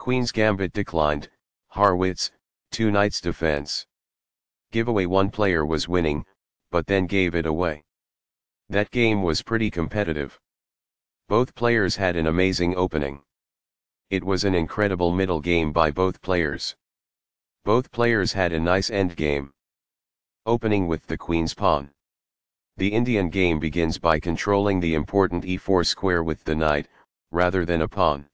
Queen's Gambit declined, Harwitz, two knights defense. Giveaway one player was winning, but then gave it away. That game was pretty competitive. Both players had an amazing opening. It was an incredible middle game by both players. Both players had a nice end game. Opening with the queen's pawn. The Indian game begins by controlling the important e4 square with the knight, rather than a pawn.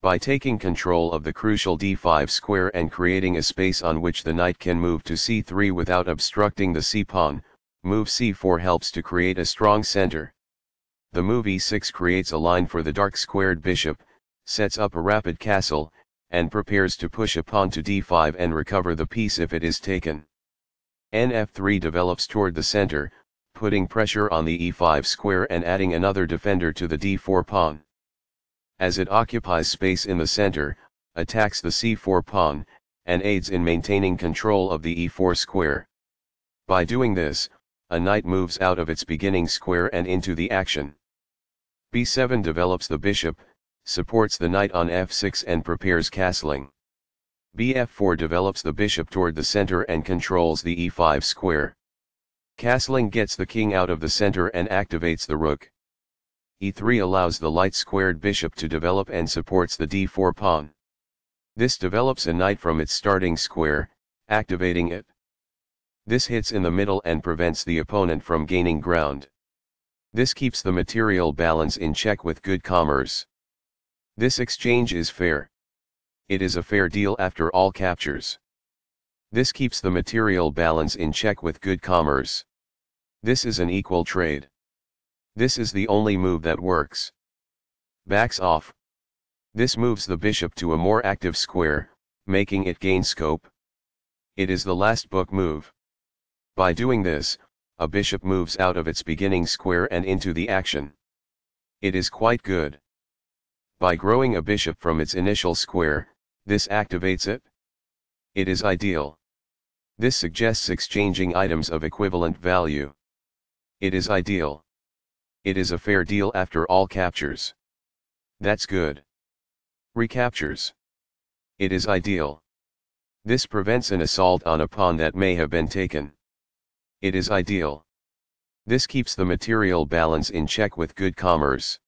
By taking control of the crucial d5 square and creating a space on which the knight can move to c3 without obstructing the c-pawn, move c4 helps to create a strong center. The move e6 creates a line for the dark squared bishop, sets up a rapid castle, and prepares to push a pawn to d5 and recover the piece if it is taken. nf3 develops toward the center, putting pressure on the e5 square and adding another defender to the d4 pawn as it occupies space in the center, attacks the c4 pawn, and aids in maintaining control of the e4 square. By doing this, a knight moves out of its beginning square and into the action. b7 develops the bishop, supports the knight on f6 and prepares castling. bf4 develops the bishop toward the center and controls the e5 square. Castling gets the king out of the center and activates the rook e3 allows the light-squared bishop to develop and supports the d4 pawn. This develops a knight from its starting square, activating it. This hits in the middle and prevents the opponent from gaining ground. This keeps the material balance in check with good commerce. This exchange is fair. It is a fair deal after all captures. This keeps the material balance in check with good commerce. This is an equal trade. This is the only move that works. Backs off. This moves the bishop to a more active square, making it gain scope. It is the last book move. By doing this, a bishop moves out of its beginning square and into the action. It is quite good. By growing a bishop from its initial square, this activates it. It is ideal. This suggests exchanging items of equivalent value. It is ideal. It is a fair deal after all captures. That's good. Recaptures. It is ideal. This prevents an assault on a pawn that may have been taken. It is ideal. This keeps the material balance in check with good commerce.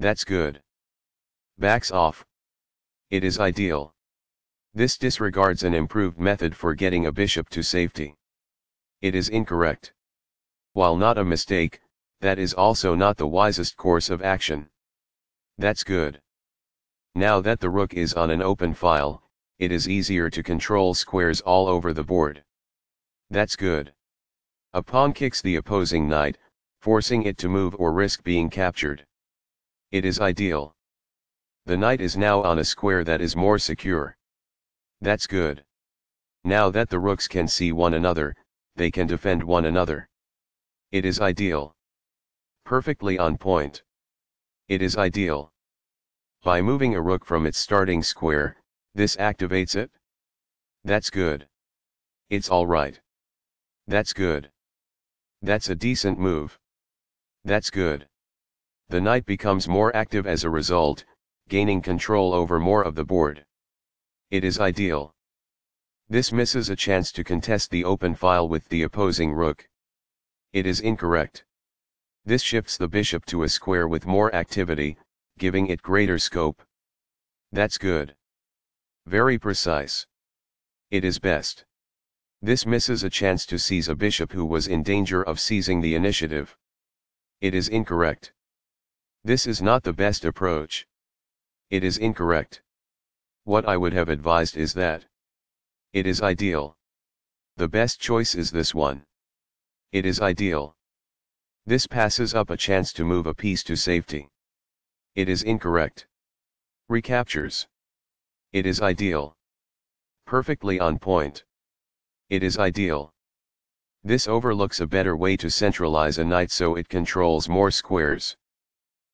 That's good. Backs off. It is ideal. This disregards an improved method for getting a bishop to safety. It is incorrect. While not a mistake, that is also not the wisest course of action. That's good. Now that the rook is on an open file, it is easier to control squares all over the board. That's good. A pawn kicks the opposing knight, forcing it to move or risk being captured. It is ideal. The knight is now on a square that is more secure. That's good. Now that the rooks can see one another, they can defend one another. It is ideal. Perfectly on point. It is ideal. By moving a rook from its starting square, this activates it. That's good. It's alright. That's good. That's a decent move. That's good. The knight becomes more active as a result, gaining control over more of the board. It is ideal. This misses a chance to contest the open file with the opposing rook. It is incorrect. This shifts the bishop to a square with more activity, giving it greater scope. That's good. Very precise. It is best. This misses a chance to seize a bishop who was in danger of seizing the initiative. It is incorrect. This is not the best approach. It is incorrect. What I would have advised is that. It is ideal. The best choice is this one. It is ideal. This passes up a chance to move a piece to safety. It is incorrect. Recaptures. It is ideal. Perfectly on point. It is ideal. This overlooks a better way to centralize a knight so it controls more squares.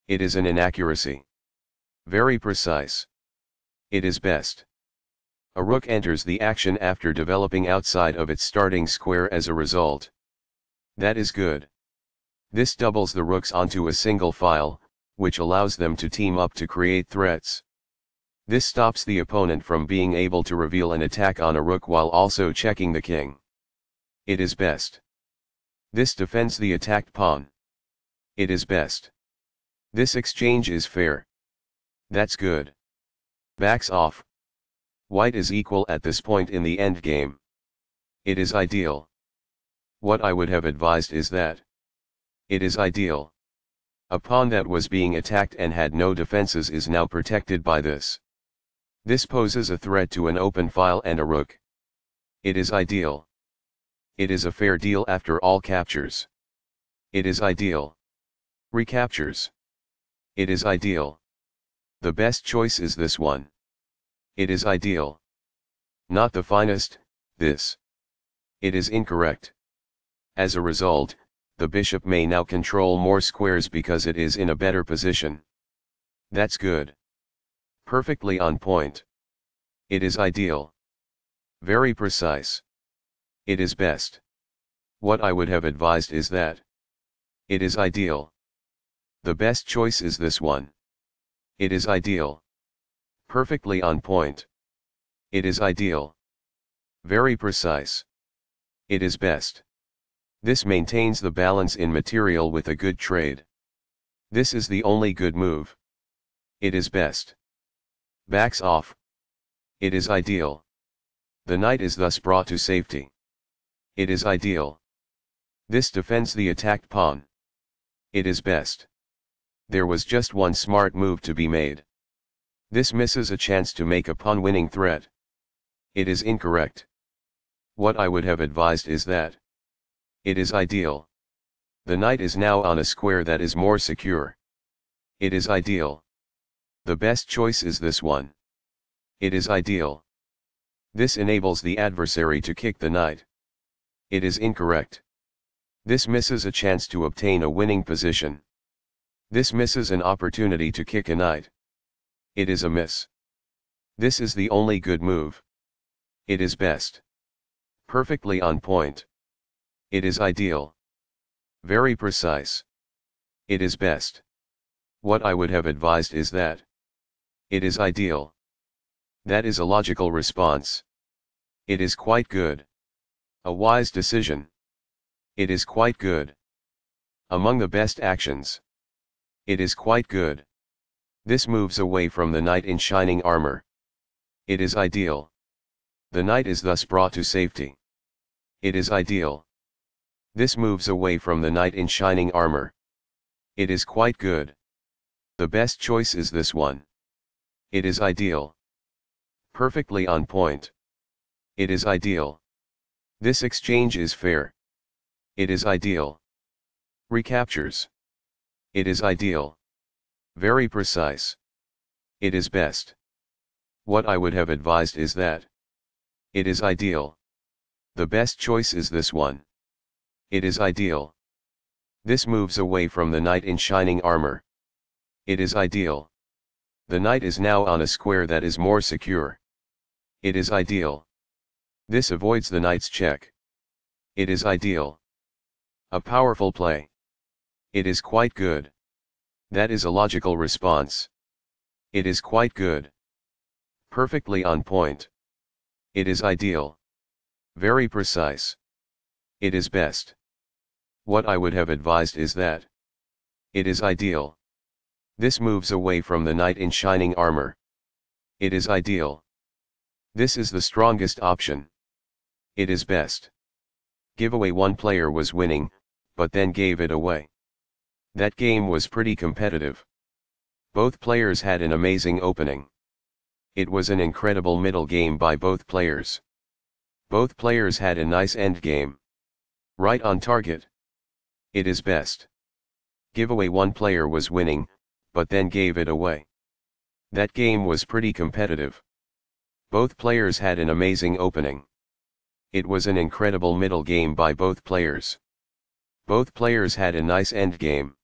It is an inaccuracy. Very precise. It is best. A rook enters the action after developing outside of its starting square as a result. That is good. This doubles the rooks onto a single file, which allows them to team up to create threats. This stops the opponent from being able to reveal an attack on a rook while also checking the king. It is best. This defends the attacked pawn. It is best. This exchange is fair. That's good. Backs off. White is equal at this point in the endgame. It is ideal. What I would have advised is that. It is ideal. A pawn that was being attacked and had no defenses is now protected by this. This poses a threat to an open file and a rook. It is ideal. It is a fair deal after all captures. It is ideal. Recaptures. It is ideal. The best choice is this one. It is ideal. Not the finest, this. It is incorrect. As a result, the bishop may now control more squares because it is in a better position. That's good. Perfectly on point. It is ideal. Very precise. It is best. What I would have advised is that. It is ideal. The best choice is this one. It is ideal. Perfectly on point. It is ideal. Very precise. It is best. This maintains the balance in material with a good trade. This is the only good move. It is best. Backs off. It is ideal. The knight is thus brought to safety. It is ideal. This defends the attacked pawn. It is best. There was just one smart move to be made. This misses a chance to make a pawn-winning threat. It is incorrect. What I would have advised is that. It is ideal. The knight is now on a square that is more secure. It is ideal. The best choice is this one. It is ideal. This enables the adversary to kick the knight. It is incorrect. This misses a chance to obtain a winning position. This misses an opportunity to kick a knight. It is a miss. This is the only good move. It is best. Perfectly on point. It is ideal. Very precise. It is best. What I would have advised is that. It is ideal. That is a logical response. It is quite good. A wise decision. It is quite good. Among the best actions. It is quite good. This moves away from the knight in shining armor. It is ideal. The knight is thus brought to safety. It is ideal. This moves away from the knight in shining armor. It is quite good. The best choice is this one. It is ideal. Perfectly on point. It is ideal. This exchange is fair. It is ideal. Recaptures. It is ideal. Very precise. It is best. What I would have advised is that. It is ideal. The best choice is this one. It is ideal. This moves away from the knight in shining armor. It is ideal. The knight is now on a square that is more secure. It is ideal. This avoids the knight's check. It is ideal. A powerful play. It is quite good. That is a logical response. It is quite good. Perfectly on point. It is ideal. Very precise. It is best. What I would have advised is that. It is ideal. This moves away from the knight in shining armor. It is ideal. This is the strongest option. It is best. Giveaway one player was winning, but then gave it away. That game was pretty competitive. Both players had an amazing opening. It was an incredible middle game by both players. Both players had a nice end game. Right on target. It is best. Giveaway one player was winning, but then gave it away. That game was pretty competitive. Both players had an amazing opening. It was an incredible middle game by both players. Both players had a nice end game.